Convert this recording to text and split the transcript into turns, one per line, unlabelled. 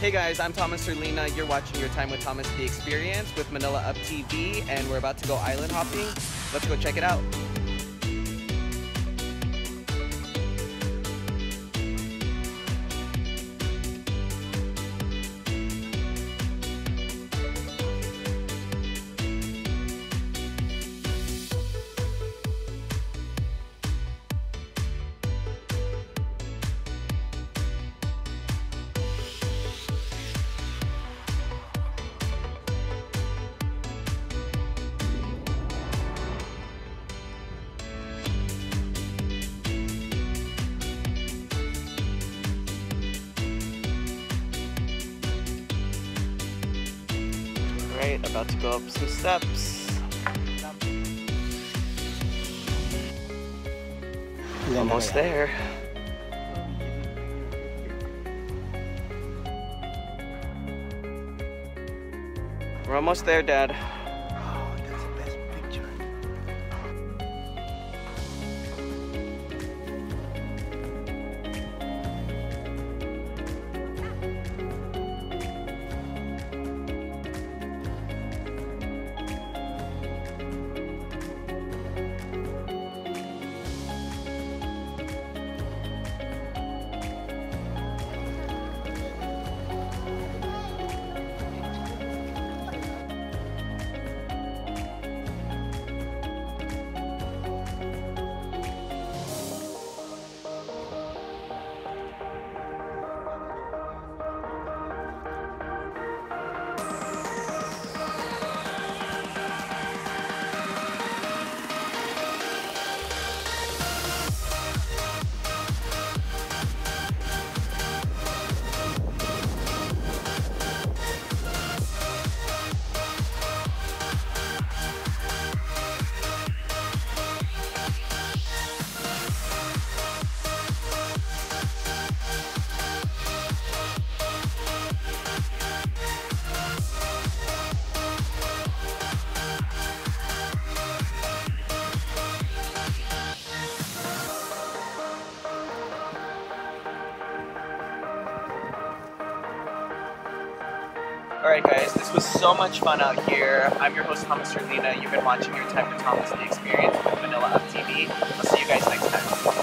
Hey guys, I'm Thomas Orlina. You're watching your Time with Thomas The Experience with Manila Up TV, and we're about to go island hopping. Let's go check it out. Alright, about to go up some steps. Almost there. We're almost there, Dad. Alright guys, this was so much fun out here. I'm your host Thomas Orlina. You've been watching your type with Thomas The Experience with Vanilla FTV. TV. I'll see you guys next time.